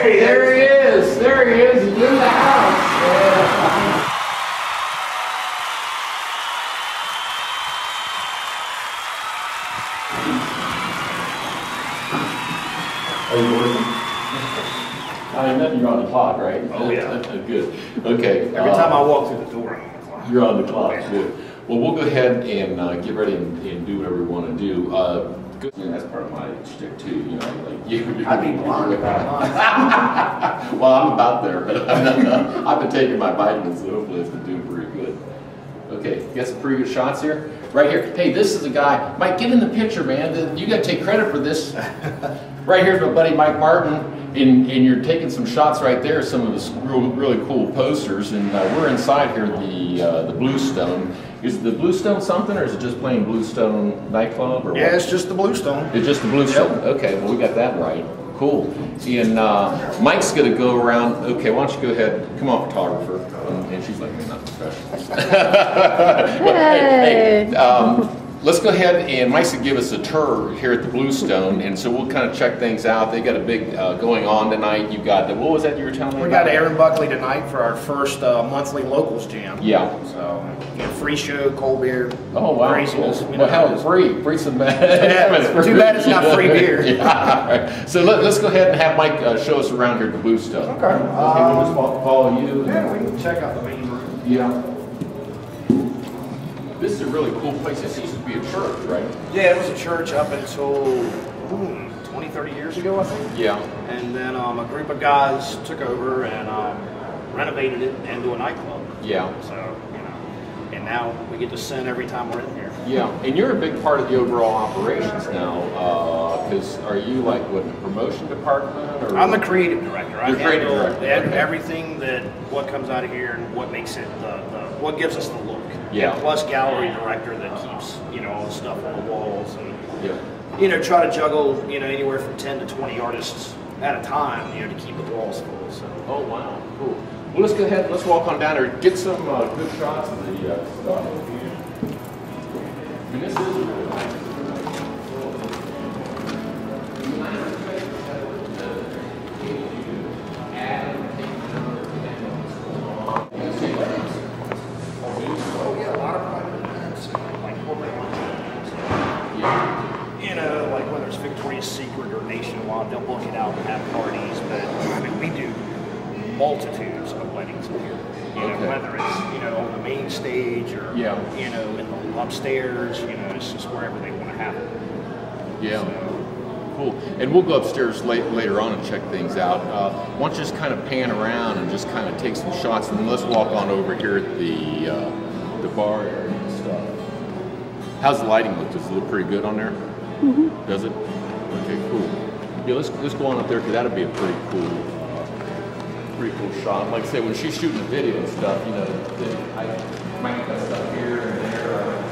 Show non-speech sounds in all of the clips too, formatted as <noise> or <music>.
Hey, there he is. There he is. He's in the house. Are you working? I know you're on the clock, right? Oh, yeah. <laughs> Good. Okay. Every uh, time I walk through the door, I'm on the clock. You're on the clock, good. Well, we'll go ahead and uh, get ready and, and do whatever we want to do. Uh, good- and that's part of my shtick too, you know, like you. I'd be blind if I was. <laughs> Well, I'm about there, but <laughs> I've been taking my vitamins, so hopefully it's been doing pretty good. Okay, you got some pretty good shots here? Right here. Hey, this is the guy. Mike, get in the picture, man. You got to take credit for this. <laughs> Right here's my buddy Mike Martin, and, and you're taking some shots right there, some of the really cool posters, and uh, we're inside here, the uh, the Bluestone. Is the Bluestone something, or is it just plain Bluestone nightclub, or what? Yeah, it's just the Bluestone. It's just the Bluestone? Okay, well, we got that right. Cool. And uh, Mike's going to go around. Okay, why don't you go ahead? Come on, photographer. And, and she's like, me, not <laughs> professional. Hey, hey, um, let's go ahead and Mike's going to give us a tour here at the Bluestone. And so we'll kind of check things out. They got a big uh, going on tonight. You got, the, what was that you were telling me We about? got Aaron Buckley tonight for our first uh, monthly locals jam. Yeah. So, you know, free show, cold beer. Oh, wow. Craziness. Cool. you know Well, how it hell, is. free. Free some Yeah, <laughs> too bad it's not free beer. <laughs> yeah. all right. So let, us go ahead and have Mike uh, show us around here at the Bluestone. Okay. Okay, we'll just follow you. Yeah, we can check out the main room. Yeah. This is a really cool place. This used to be a church, right? Yeah, it was a church up until ooh, 20, 30 years ago, I think. Yeah. And then um, a group of guys took over and um, renovated it into a nightclub. Yeah. So, you know, and now we get to sing every time we're in here. Yeah. And you're a big part of the overall operations now. Because are you like what the promotion department? Or I'm the creative director. I You're creative director, okay. everything that what comes out of here and what makes it the, the what gives us the look. Yeah. Plus gallery director that keeps you know all the stuff on the walls and Yeah. you know try to juggle you know anywhere from 10 to 20 artists at a time you know to keep the walls full. So Oh wow, cool. Well, let's go ahead. Let's walk on down there. Get some uh, good shots of the uh, And we'll go upstairs late, later on and check things out. Uh, why don't you just kind of pan around and just kind of take some shots, and then let's walk on over here at the uh, the bar area and stuff. How's the lighting look? Does it look pretty good on there? Does it? Okay, cool. Yeah, let's let's go on up there because that'd be a pretty cool, uh, pretty cool shot. Like I said, when she's shooting the video and stuff, you know, the, I might cut stuff here and there.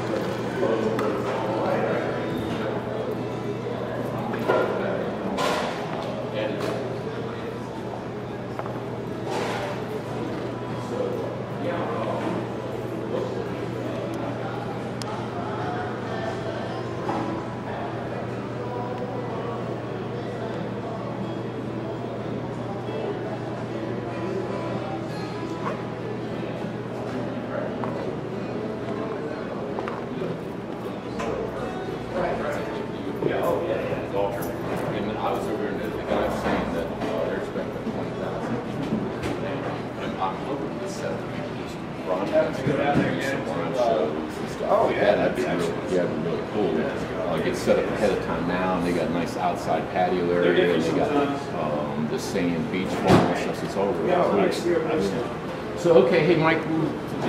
Patio area, and they got um, the sand beach ball and stuff. So it's all really cool. So okay, hey Mike,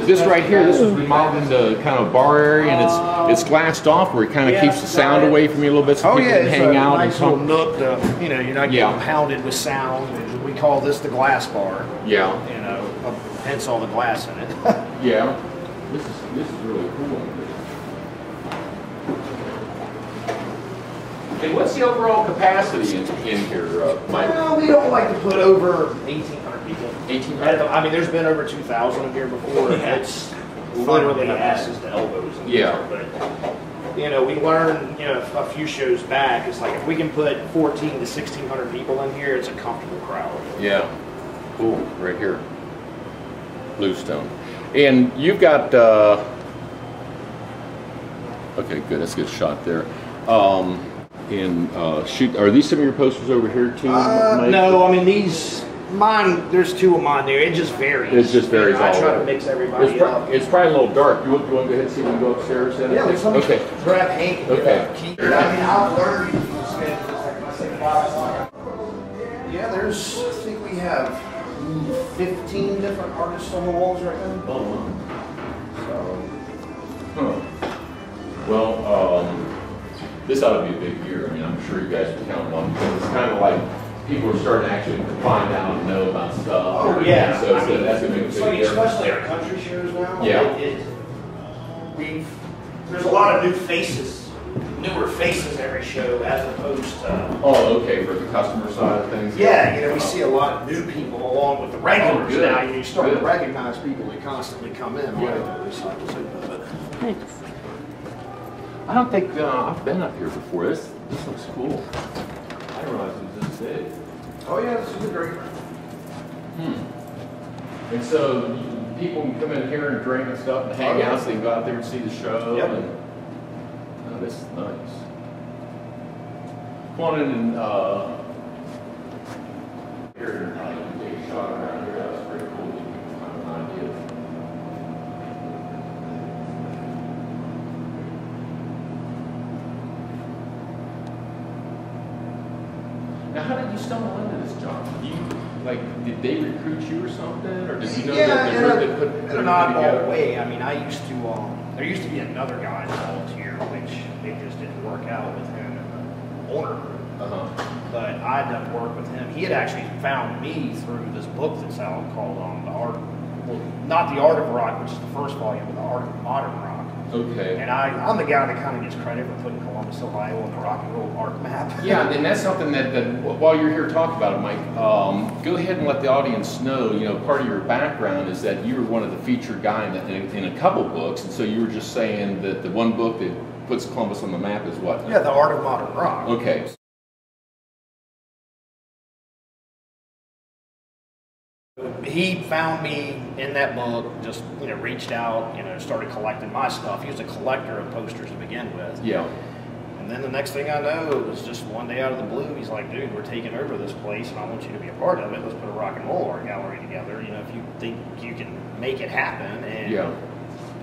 this right here, this was remodeled into kind of a bar area, and it's it's glassed off where it kind of Yeah, keeps the sound away from you a little bit, so Oh people yeah, can hang a out and nice little talk. nook. To, you know, you're not Yeah. getting pounded with sound. We call this the glass bar. Yeah, You know, uh, hence all the glass in it. <laughs> yeah. This is this is really cool. And what's the overall capacity in, in here, uh, Mike? well, we don't like to put over 1,800 people. Eighteen I mean, there's been over 2,000 here before. and It's literally asses to elbows. in Yeah. there, But, you know, we learned, you know, a few shows back, it's like if we can put 14 to 1,600 people in here, it's a comfortable crowd. Yeah. Cool. Right here. Bluestone. And you've got. Uh, okay, good. That's a good shot there. Um, and uh, shoot, are these some of your posters over here too? Uh, no, I mean these mine. There's two of mine there. It just varies. It just varies I all try to mix everybody It's, pro- up. it's probably a little dark. You want, you want to go ahead and see if we can go upstairs? Then? Yeah, let's let me Okay. grab Hank. and Okay. I mean, I've learned. Yeah, there's. I think we have 15 different artists on the walls right now. Oh, So. wow. Huh. Well, um, this ought to be a big year. I mean, I'm sure you guys can count on because it's kind of like people are starting to actually find out and know about stuff. Oh yeah. So, so mean, that's gonna make a it's big like difference. especially our country shows now. Yeah. It, it, we've there's a lot of new faces, newer faces every show as opposed to. Oh, okay, for the customer side of things? Yeah, you know, we see a lot of new people along with the oh, regulars Oh, now. You start Good. to recognize people that constantly come in. Yeah. Like this, like this, but- Thanks. I don't think, uh, I've been up here before. This, this looks cool. I didn't realize it was this big. Oh yeah, this is a great. Hmm. And so people can come in here and drink and stuff and hang Oh, yeah. out, so they can go out there and see the show. Yep. and Oh, this is nice. Come on in and, uh, here, uh, take a shot around here. That's pretty cool. Kind of an idea. Now, how did you stumble into this job? You, like, did they recruit you or something, or did you know yeah, that they a, really put, put in an oddball way. I mean, I used to. Um, there used to be another guy involved here, which it just didn't work out with him and the owner group. Uh-huh. But I had done work with him. He had actually found me through this book that's out called um, the art. Well, not the art of rock, which is the first volume, but the art of modern rock. Okay. And I, I'm the guy that kind of gets credit for putting Columbus, Ohio on the rock and roll art map. <laughs> Yeah, and that's something that, that while you're here talking about it, Mike, um, go ahead and let the audience know. You know, part of your background is that you were one of the featured guy in, in, in a couple books, and so you were just saying that the one book that puts Columbus on the map is what? yeah, the art of modern rock. Okay. He found me in that book, just, you know, reached out, you know, started collecting my stuff. He was a collector of posters to begin with. Yeah. And then the next thing I know, it was just one day out of the blue, he's like, dude, we're taking over this place and I want you to be a part of it. Let's put a rock and roll art gallery together. You know, if you think you can make it happen. And Yeah.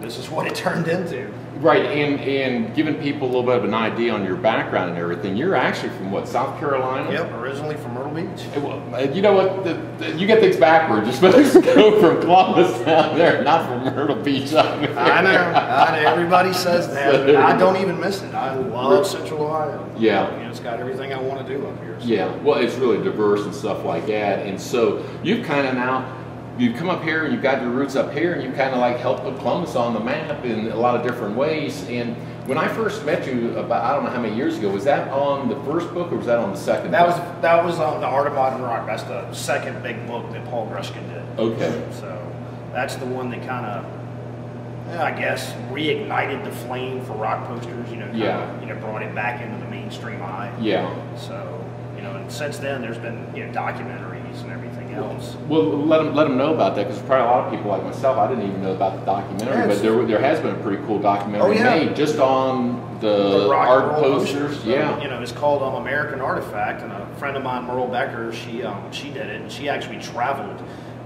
this is what it <laughs> turned into. Right, and and giving people a little bit of an idea on your background and everything. You're actually from what, South Carolina? Yep, originally from Myrtle Beach. Well, uh, You know what? The, the, you get things backwards. You're supposed to go <laughs> from Columbus down there, not from Myrtle Beach. I know, I know. Everybody says that, but I don't even miss it. I love Central Ohio. Yeah. You know, it's got everything I want to do up here. so. Yeah, well, it's really diverse and stuff like that. And so you've kind of now, you've come up here and you've got your roots up here and you kind of like helped put Columbus on the map in a lot of different ways. And when I first met you about, I don't know how many years ago, was that on the first book or was that on the second? That was book? that was on the Art of Modern Rock. That's the second big book that Paul Grushkin did. Okay. So that's the one that kind of, I guess, reignited the flame for rock posters. You know, Yeah. You know, brought it back into the mainstream eye. Yeah. So you know, and since then there's been you know documentaries and everything else. Well, let them, let them know about that because probably a lot of people like myself, I didn't even know about the documentary, Yeah, but there, there has been a pretty cool documentary Oh, yeah. made just on the, rock and art roll posters. So, yeah. you know, it's called um, American Artifact, and a friend of mine, Merle Becker, she um, she did it, and she actually traveled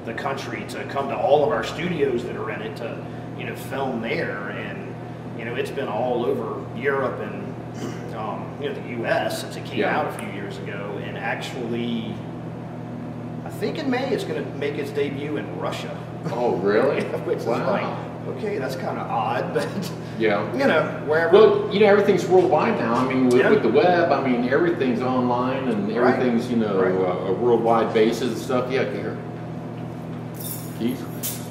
the country to come to all of our studios that are in it to, you know, film there. And, you know, it's been all over Europe and, um, you know, the U.S. since it came Yeah. out a few years ago. And actually, think in May it's going to make its debut in Russia. Oh, really? <laughs> Which is Wow. like, okay, that's kind of odd, <laughs> but, Yeah. you know, wherever. Well, you know, everything's worldwide now. I mean, with, Yeah. with the web, I mean, everything's online and Right. everything's, you know, Right. uh, a worldwide basis and stuff. Yeah, here. Keith.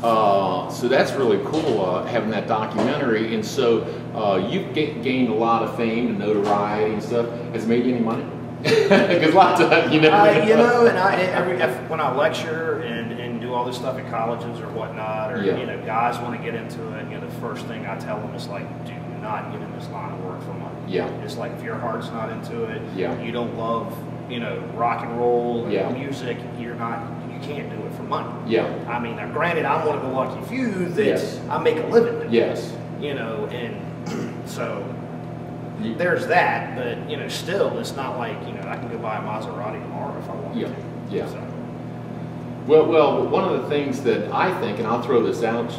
Uh, so that's really cool uh, having that documentary. And so uh, you've ga- gained a lot of fame and notoriety and stuff. Has it made you any money? <laughs> Because lots of you know. I, you know, and I every if, when I lecture and, and do all this stuff at colleges or whatnot, or Yeah. you know, guys want to get into it. You know, the first thing I tell them is like, do not get in this line of work for money. Yeah. It's like if your heart's not into it, Yeah. you don't love, you know, rock and roll and Yeah. music. You're not, you can't do it for money. Yeah. I mean, now granted, I'm one of the lucky few that Yes. I make a living. doing Yes. You know, and <clears throat> so there's that, but you know, still, it's not like you know I can go buy a Maserati tomorrow if I want Yeah, to. yeah. So, Well, well, one of the things that I think, and I'll throw this out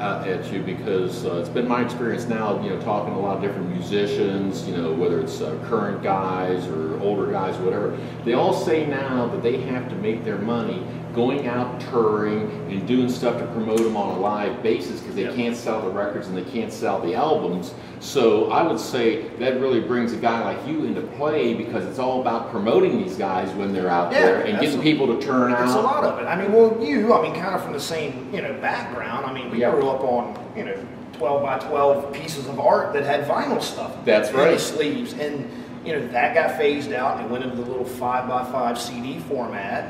uh, at you because uh, it's been my experience now, you know, talking to a lot of different musicians, you know, whether it's uh, current guys or older guys or whatever, they all say now that they have to make their money going out touring and doing stuff to promote them on a live basis because they Yep. can't sell the records and they can't sell the albums. So I would say that really brings a guy like you into play because it's all about promoting these guys when they're out Yeah, there and getting absolutely. people to turn out. It's a lot of it. I mean, well, you, I mean, kind of from the same, you know, background. I mean, we Yeah. grew up on, you know, 12 by 12 pieces of art that had vinyl stuff. That's right. The sleeves. And, you know, that got phased out and went into the little 5 by 5 CD format.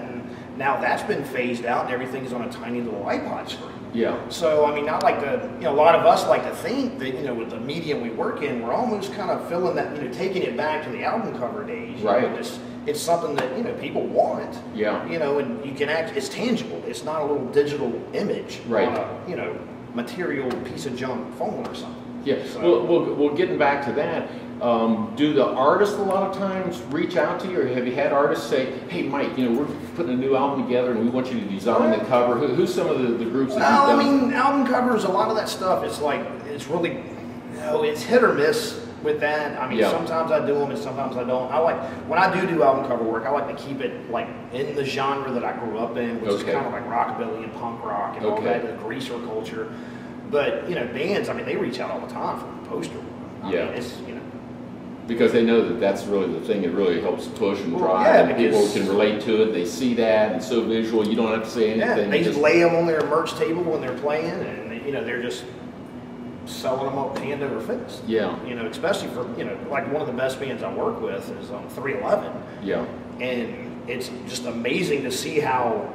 Now that's been phased out and everything's on a tiny little iPod screen. Yeah. So, I mean, not like the, you know, a lot of us like to think that, you know, with the medium we work in, we're almost kind of filling that, you know, taking it back to the album cover days. you know, Right. It's, it's something that, you know, people want. Yeah. You know, and you can act, it's tangible. It's not a little digital image Right. on a, you know, material piece of junk phone or something. Yeah. So- Well, well, well, getting back to that, um, do the artists a lot of times reach out to you, or have you had artists say, "Hey, Mike, you know, we're putting a new album together, and we want you to design the cover"? Who, who's some of the, the groups that Well, I mean, album covers, a lot of that stuff, it's like, it's really, you know, it's hit or miss with that. I mean, Yeah. sometimes I do them and sometimes I don't. I like, when I do do album cover work, I like to keep it like in the genre that I grew up in, which is kind of like rockabilly and punk rock and all that, the greaser culture. But, you know, bands, I mean, they reach out all the time for poster. I Yeah. mean, it's, you know, because they know that that's really the thing that really helps push and Well, drive. yeah, and people can relate to it. They see that, and so visual. You don't have to say Yeah, anything. they you just lay them on their merch table when they're playing, and they, you know they're just selling them up hand over fist. Yeah. You know, especially for you know like one of the best bands I work with is um, 311, Yeah. and it's just amazing to see how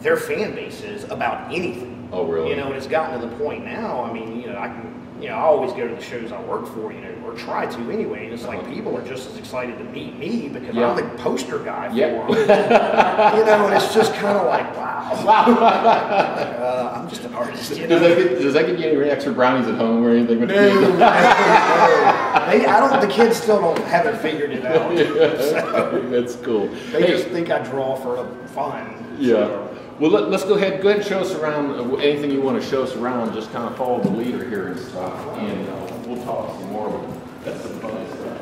their fan base is about anything. Oh, really? You know, and it's gotten to the point now. I mean, you know, I can. You know, I always go to the shows I work for, you know, or try to anyway. And it's like Uh-huh. people are just as excited to meet me because Yeah. I'm the poster guy for Yeah. them. <laughs> you know, and it's just kind of like, wow. <laughs> Uh, I'm just an artist, you know. Does that get does that get you any extra brownies at home or anything? No, no, no. They, I don't. The kids still don't haven't figured it out. <laughs> So, That's cool. they Hey, just think I draw for fun. Yeah. So, Well, let, us go ahead. Go ahead and show us around uh, anything you want to show us around. Just kind of follow the leader here and stuff, and uh, we'll talk some more. That's some fun stuff.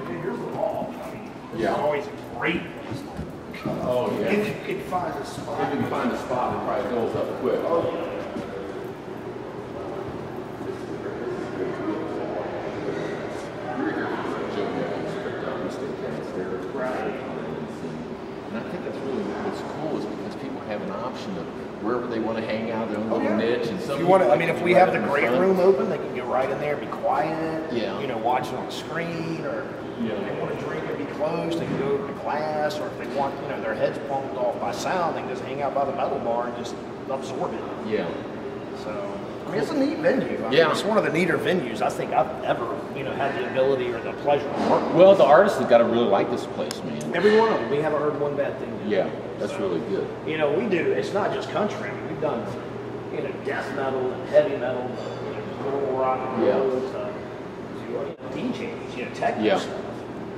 okay, here's the wall. This Yeah. always a great place. Oh If you could find a spot. If you can find a spot, it probably goes up quick. You're here for Joe Nichols, but uh, we stay downstairs. Right. And I think that's really what's cool is because people have an option of wherever they want to hang out, their own Oh, little yeah. niche. And some If you want to, I mean, if we be have the great front. room open, they can go right in there, be quiet. Yeah. You know, watch it on the screen, or Yeah. if they want to drink and be close, they can go to class, or if they want, you know, their heads pumped off by sound, they can just hang out by the metal bar and just absorb it. Yeah. So, I mean, it's a neat venue. I mean, Yeah. it's one of the neater venues I think I've ever, you know, had the ability or the pleasure to work with. Well, the artists have got to really like this place, man. Every one of them, we haven't heard one bad thing. Yeah, that's really good. You know, we do. It's not just country. I mean, we've done, you know, death metal and heavy metal, you know, little rock and Yeah. roll to, uh, DJs, you know, techno Yeah. stuff.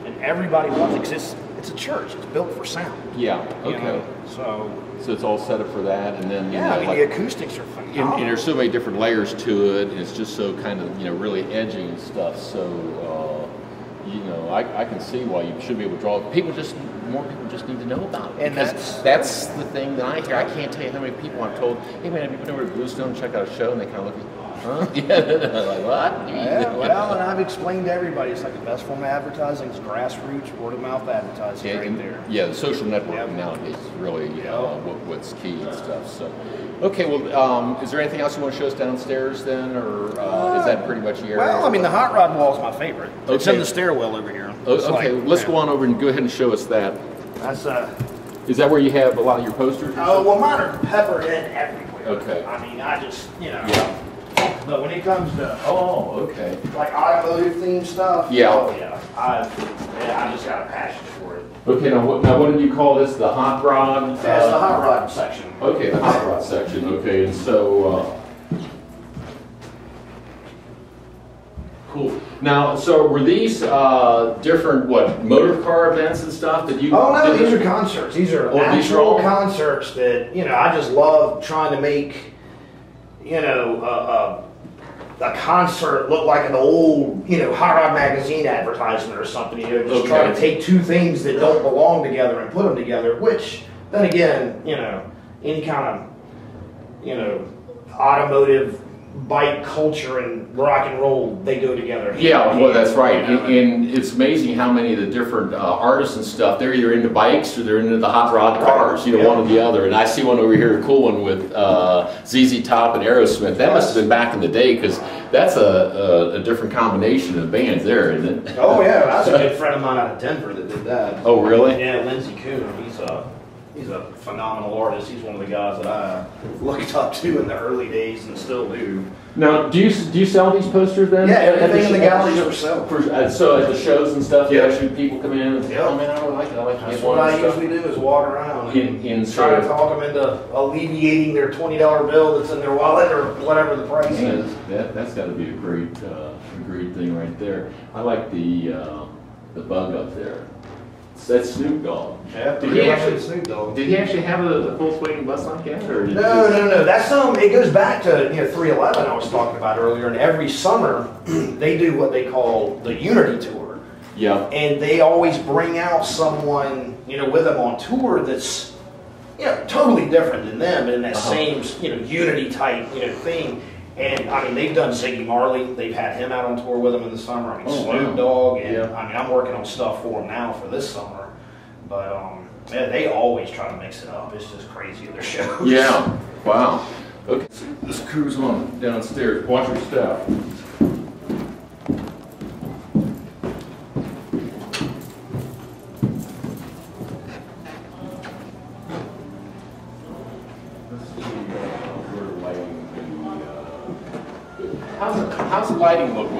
and everybody loves it 'cause it's it's a church. It's built for sound. Yeah. you Okay. know? So So it's all set up for that, and then yeah, know, I mean like- the acoustics are and, and there's so many different layers to it, and it's just so kind of you know really edgy and stuff. So uh, you know, I, I can see why you should be able to draw. People just more people just need to know about it. And because that's the thing that I hear. I can't tell you how many people I've told, "Hey man, have you been over to Bluestone check out a show?" And they kind of look, at me, "Huh?" <laughs> Yeah, <laughs> like what? Yeah, well, and I've explained to everybody, it's like the best form of advertising is grassroots, word of mouth advertising Yeah, right and- there. yeah, the social networking Yep. nowadays is really uh, what, what's key and stuff. So, okay, well, um, is there anything else you want to show us downstairs then, or uh, is that pretty much the area? Well, I mean, the hot rod wall is my favorite. It's in the stairwell over here. Oh, It's okay, like, let's yeah. go on over and go ahead and show us that. That's uh, Is that where you have a lot of your posters? oh well, mine are peppered in everywhere. Okay. I mean, I just you know. Yeah. But when it comes to Oh, okay. like automotive themed stuff, Yeah. oh yeah, I yeah, I just got a passion for it. Okay, now what, now what did you call this? The hot rod? That's the uh, hot rod section. Okay, the hot rod section. Okay, and so. Uh, cool. Now, so were these uh, different what motor car events and stuff that you? Oh no, these are concerts. These are Oh, these are actual all- concerts that you know. I just love trying to make you know a, concert look like an old you know Hot Rod magazine advertisement or something. You know, just trying to take two things that don't belong together and put them together. Which then again, you know, any kind of you know automotive bike culture and rock and roll they go together. Yeah, well, that's right. And, and it's amazing how many of the different uh, artists and stuff, they're either into bikes or they're into the hot rod cars, you know, Yeah. one or the other. And I see one over here, a cool one with uh, ZZ Top and Aerosmith. That must have been back in the day because that's a, a, a different combination of bands there, isn't it? Oh yeah, that's a <laughs> good friend of mine out of Denver that did that. Oh, really? Yeah, Lindsey Kuhn. He's a he's a phenomenal artist. He's one of the guys that I looked up to in the early days and still do. Now, do you do you sell these posters then? Yeah, At- at everything in the sh- at galleries show- for sale. For, uh, so at the shows and stuff, Yeah. actually people come in and say, Yeah. oh man, I don't like it. I like to That's get what one I and stuff. usually do is walk around In- and in try to talk them into alleviating their twenty dollar bill that's in their wallet or whatever the price Yeah, is. that, that's got to be a great, uh, a great thing right there. I like the, uh, the bug up there. That's Snoop Dogg. Yeah, Did he actually- Snoop Dogg. Did he actually have a, a Volkswagen bus on cat, or No, no, no. That's um. It goes back to you know 311 I was talking about earlier, and every summer <clears throat> they do what they call the Unity Tour. Yeah. and they always bring out someone you know with them on tour that's you know totally different than them in that Uh-huh. same you know unity type you know thing and I mean they've done Ziggy Marley they've had him out on tour with them in the summer I mean Oh, Snoop wow. Dogg and Yeah. I mean I'm working on stuff for them now for this summer but um yeah they always try to mix it up it's just crazy their <laughs> shows Yeah. Wow. Okay. This crew's on downstairs. Watch your step. Let's see, uh, where the lighting can be, uh, How's the, how's the lighting look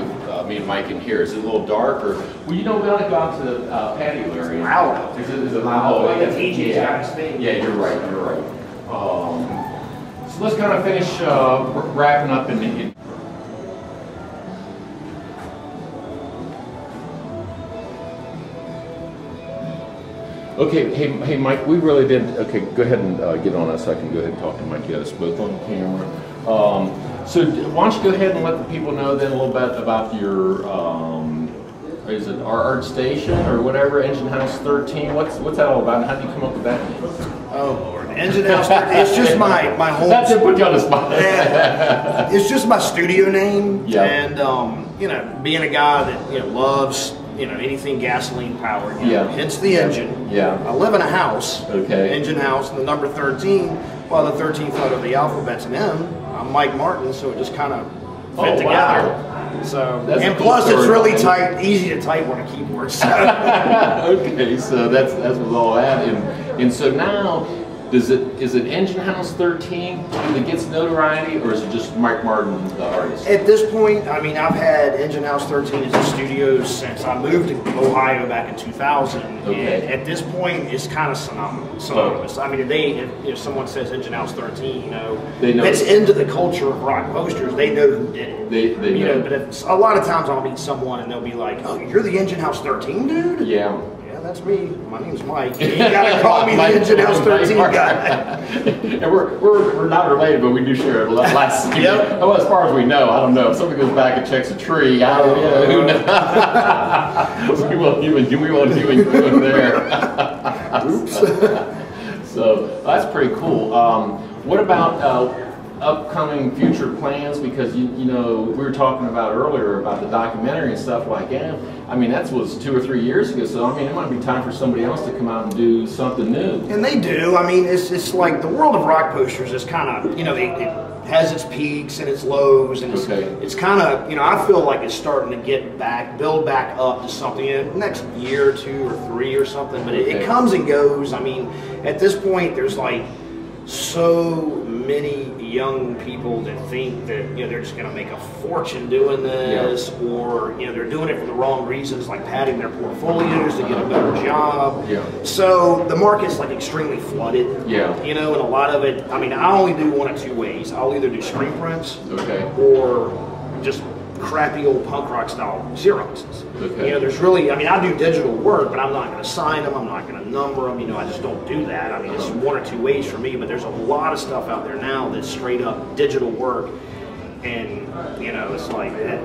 Mike in here? Is it a little dark or, well, you know, we ought to go out to the uh, patio area. loud out Is it, is it loud? Well, the yeah. DJ's yeah. got his thing. Yeah, you're right, you're right. Um, so let's kind of finish uh, wrapping up in, in Okay, hey, hey, Mike, we really did, okay, go ahead and uh, get on us, I can go ahead and talk to Mike, you got us both on camera. Um, so why don't you go ahead and let the people know then a little bit about your, um, is it our art station or whatever, Engine House 13, what's, what's that all about, and how did you come up with that name? oh Lord Engine House it's just <laughs> my my home That's it, put you on the spot. Yeah. it's just my studio name. Yeah. And um, you know, being a guy that you know loves you know anything gasoline powered. You know, Yeah. Hence the engine. Yeah. I live in a house. Okay. Engine house, and the number thirteen. Well, the thirteenth letter of the alphabet's an M. I'm Mike Martin, so it just kind of oh, fit Oh, together. wow. So, That's and cool plus it's really tight, easy to type on a keyboard. So, <laughs> okay, so that's that's what's all that, and and so now Does it is it Engine House 13 that gets notoriety, or is it just Mike Martin, the artist? At this point, I mean, I've had Engine House 13 as a studio since I moved to Ohio back in 2000. Okay. And at this point, it's kind of synonymous. Oh. synonymous. I mean, if they if, if someone says Engine House 13, you know, They know. that's into the culture of rock posters. They know who did it. They- they you know. know. But if, a lot of times I'll meet someone and they'll be like, "Oh, you're the Engine House 13 dude." Yeah. That's me. My name's Mike. You <laughs> gotta call me the Engine House 13 guy. <laughs> and we're, we're, we're not related, but we do share a la- last. Yep. Well, as far as we know, I don't know. If somebody goes back and checks a tree, I don't know. Who knows? <laughs> we won't even we won't go there. Oops. So that's pretty cool. Um, what about uh, upcoming future plans? Because you you know we were talking about earlier about the documentary and stuff like that. I mean that was two or three years ago. So I mean it might be time for somebody else to come out and do something new. And they do. I mean, it's it's like the world of rock posters is kind of you know it, it has its peaks and its lows, and it's Okay. it's kind of you know I feel like it's starting to get back, build back up to something in the next year or two or three or something. But it, Okay. it comes and goes. I mean, at this point, there's like so many young people that think that you know they're just going to make a fortune doing this, or you know they're doing it for the wrong reasons, like padding their portfolios to get a better job. Yeah. So the market's like extremely flooded. Yeah. You know, and a lot of it. I mean, I only do one of two ways. I'll either do screen prints Okay. or just crappy old punk rock style Xeroxes. Okay. You know, there's really, I mean, I do digital work, but I'm not going to sign them. I'm not going to number them. You know, I just don't do that. I mean, it's uh-huh. one or two ways for me, but there's a lot of stuff out there now that's straight up digital work. And, you know, it's like that.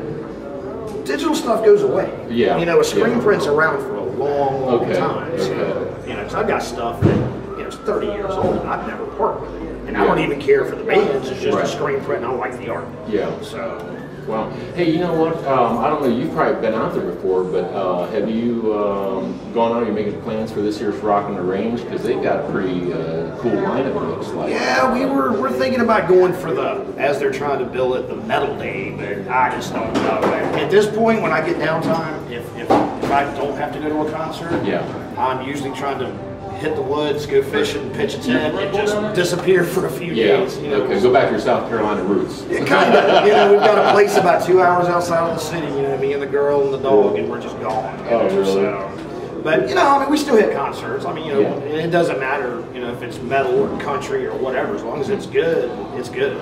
Digital stuff goes away. Yeah. You know, a screen Yeah. print's around for a long, long Okay. time. So, Okay. you know, I've got stuff that, you know, it's 30 years old and I've never worked with it. And I don't even care for the bands. It's just Right. a screen print and I like the art. Yeah. So, Wow. Hey, you know what? Um, I don't know. You've probably been out there before, but uh, have you um, gone out? Are you making plans for this year's Rock on the Range? Because they've got a pretty uh, cool lineup. It looks like. yeah, we were we're thinking about going for the as they're trying to bill it the metal day, but I just don't know. At this point, when I get downtime, if if, if I don't have to go to a concert, Yeah. I'm usually trying to hit the woods, go fishing, pitch a tent, and just disappear for a few Yeah. days. You know, Okay. Go back to your South Carolina roots. <laughs> Yeah, kind of. You know, we've got a place about two hours outside of the city. You know, me and the girl and the dog, and we're just gone. you Oh, know, really? So, but you know, I mean, we still hit concerts. I mean, you know, Yeah. it doesn't matter, you know, if it's metal or country or whatever. As long as it's good, it's good.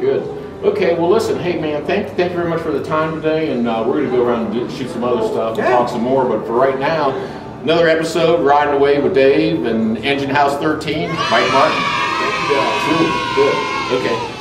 Good. Okay. Well, listen. Hey, man. Thank thank you very much for the time today, and uh, we're gonna go around and do, shoot some other stuff and Yeah. talk some more. But for right now, another episode riding away with Dave and Engine House 13, Mike Martin. Thank you guys. Cool. Good. Okay.